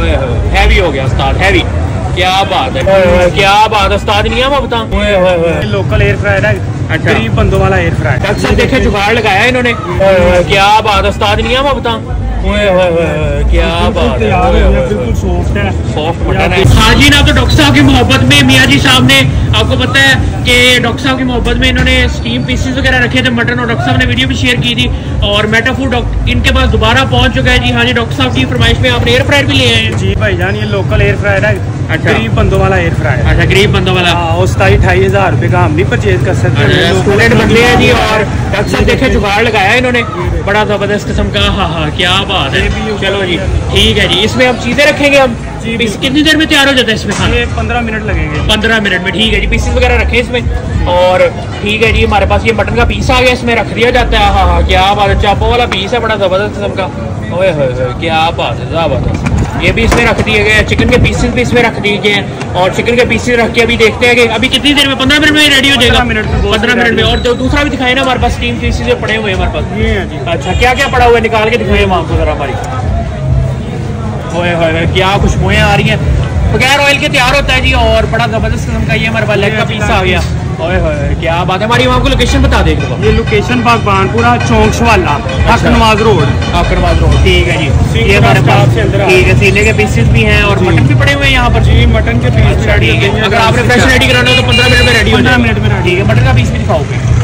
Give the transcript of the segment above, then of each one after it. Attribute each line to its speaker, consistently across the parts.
Speaker 1: ओए हैवी हो गया उस्ताद हैवी क्या बात है क्या बात है उस्ताद नहीं है बता ओए होए होए
Speaker 2: लोकल एयर फ्रायर है
Speaker 1: अच्छा।
Speaker 2: गरीब बंदों वाला एयर फ्रायर
Speaker 1: डॉक्टर साहब देखे जुगाड़ लगाया इन्होंने क्या बात है उस्ताद नहीं है बता ओए होए होए क्या बात है?
Speaker 2: तैयार
Speaker 1: ओए
Speaker 2: है
Speaker 1: होए
Speaker 2: बिल्कुल सॉफ्ट है।
Speaker 1: सॉफ्ट मटन है हाँ जी ना तो डॉक्टर साहब की मोहब्बत में मियाँ जी साहब ने आपको पता है कि डॉक्टर साहब की मोहब्बत में इन्होंने स्टीम पीसेस वगैरह रखे थे मटन और डॉक्टर साहब ने वीडियो भी शेयर की थी और मेटा फ़ूड इनके पास दोबारा पहुँच चुका है। जी हाँ जी डॉक्टर साहब की फरमाइश में आपने एयर फ्रायर भी ले आए हैं।
Speaker 2: जी भाईजान ये लोकल एयर फ्रायर है।
Speaker 1: अच्छा।
Speaker 2: गरीब बंदों वाला एयर फ्रायर
Speaker 1: अच्छा गरीब बंदों वाला।
Speaker 2: हाँ और सताई अठाई हज़ार रुपए का हम नहीं परचेज कर सकते लोकल
Speaker 1: स्टूडेंट बंदे हैं जी और डॉक्टर साहब देखे जुगाड़ लगाया इन्होंने। बड़ा ज़बरदस्त किस्म का हाँ हाँ क्या बात है। चलो जी। ठीक है जी। इसमें हम चीज़ें रखेंगे हम पीस कितनी देर में तैयार हो जाता है इसमें खाना?
Speaker 2: पंद्रह मिनट लगेंगे।
Speaker 1: पंद्रह मिनट में। ठीक है जी। पीसेस वगैरह रखे इसमें। और ठीक है जी हमारे पास ये मटन का पीस आ गया। इसमें रख दिया जाता है। हाँ हाँ क्या बात है। चापो वाला पीस है बड़ा ज़बरदस्त किस्म का। ओए क्या बात है क्या बात है ये भी इसमें रख दिए गए चिकन के पीसेस भी इसमें रख दिए गए और चिकन के पीसेस रख के अभी देखते हैं कि अभी कितनी देर में पंद्रह मिनट में रेडी हो जाएगा?
Speaker 2: मिनट में,
Speaker 1: पंद्रह मिनट में। और जो दूसरा भी दिखाए ना हमारे पास स्टीम पीसेस पड़े हुए हैं हमारे पास।
Speaker 2: है
Speaker 1: अच्छा क्या क्या पड़ा हुआ है? निकाल के दिखाइए हम आपको जरा हमारी। ओए होए क्या खुशबुएँ आ रही हैं? बगैर ऑयल के तैयार होता है जी और बड़ा ज़बरदस्त किस्म का ये हमारे पास लेग का पीस आ गया। ओए होए क्या बात है? हमारी वहाँ को लोकेशन बता दें
Speaker 2: ये लोकेशन बागबानपुरा चौंक शवाला हक नवाज़ रोड।
Speaker 1: आकरबाद रोड ठीक है जी। ये हमारे पास ठीक है सीने के पीसेस भी हैं और मटन भी पड़े हुए हैं यहाँ पर।
Speaker 2: जी मटन के पीस
Speaker 1: अच्छा ठीक है। अगर आपने फ्रेश रेडी कराना हो तो पंद्रह मिनट में रेडी हो
Speaker 2: 15 मिनट में।
Speaker 1: ठीक है मटन का पीस भी दिखाओगे।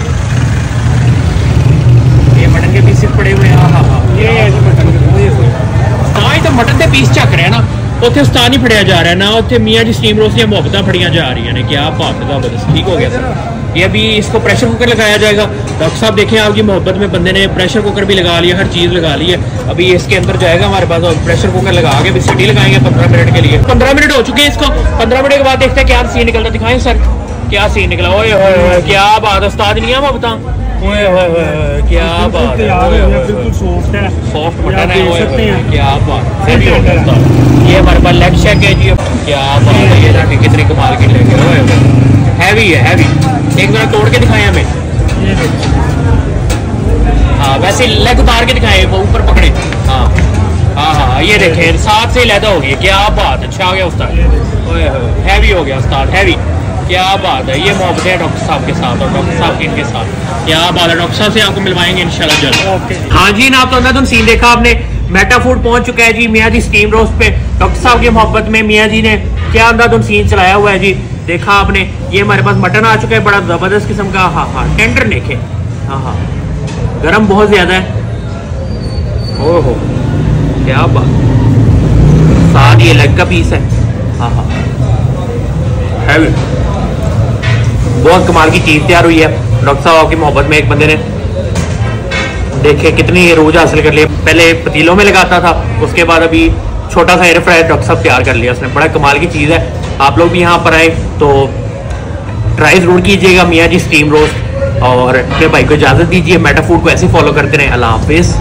Speaker 1: ਪੀਸ ਚੱਕ ਰਿਹਾ ਨਾ ਉੱਥੇ ਉਸਤਾਦ ਨਹੀਂ ਫੜਿਆ ਜਾ ਰਿਹਾ ਨਾ ਉੱਥੇ ਮੀਆਂ ਜੀ स्टीम रोस्ट ਦੀਆਂ ਮੁਹੱਬਤਾਂ ਫੜੀਆਂ ਜਾ ਰਹੀਆਂ ਨੇ क्या बात है जबरदस्त ठीक हो गया सर ये अभी इसको प्रेशर कुकर लगाया जाएगा डॉक्टर साहब देखें आपकी मोहब्बत में बंदे ने प्रेशर कुकर भी लगा लिया हर चीज़ लगा ली है अभी इसके अंदर जाएगा हमारे पास और प्रेशर कुकर लगा के अभी सीटी लगाएंगे पंद्रह मिनट के लिए पंद्रह मिनट हो चुके हैं इसको पंद्रह मिनट के बाद देखते हैं क्या सीन निकलता दिखाएं सर क्या सीन निकला ओए होए होए क्या बात है उस्ताद नहीं है मैं बताऊं ओए होए होए होए, क्या बात है
Speaker 2: है। बिल्कुल सॉफ्ट है।
Speaker 1: सॉफ्ट मटन है
Speaker 2: हैं।
Speaker 1: क्या बात हो गया
Speaker 2: है।
Speaker 1: ये हमारे पास लेग शेक है जी क्या बात है ये देखिए कितनी कमाल की है होए हैवी है हैवी एक मिनट तोड़ के दिखाएँ हमें। हाँ वैसे लेग उतार के दिखाएँ वो ऊपर पकड़े। हाँ हाँ हाँ ये देखें साथ से लैदा हो गया क्या बात है छा गया उस्ताद। हैवी हो गया उस्ताद हैवी क्या बात है ये मोहब्बत है डॉक्टर साहब के साथ और डॉक्टर साहब इनके साथ। क्या बात है डॉक्टर साहब से आपको मिलवाएँगे इंशाल्लाह जल्द। हाँ जी ना तो अंदर सीन देखा आपने मेटा फ़ूड पहुँच चुका है जी मियाँ जी स्टीम रोस्ट पे डॉक्टर साहब की मोहब्बत में मियाँ जी ने क्या अंदर सीन चलाया हुआ है जी देखा आपने ये हमारे पास मटन आ चुका है बड़ा ज़बरदस्त किस्म का हाँ हाँ टेंडर देखे हाँ। हाँ गर्म बहुत ज़्यादा है। ओहो क्या बात साथ ये लेग का पीस है। हाँ हाँ। बहुत कमाल की चीज़ तैयार हुई है। डॉक्टर साहब, आपकी मोहब्बत में एक बंदे ने देखे कितनी रोज हासिल कर लिया पहले पतीलों में लगाता था, उसके बाद अभी छोटा सा एयर फ्रायर डॉक्टर साहब तैयार कर लिया उसने। बड़ा कमाल की चीज़ है। आप लोग भी यहाँ पर आए तो ट्राई ज़रूर कीजिएगा मियाँ जी स्टीम रोस्ट और अपने भाई को इजाज़त दीजिए। मेटा फ़ूड को ऐसे फॉलो करते रहें। अल्लाह हाफिज़।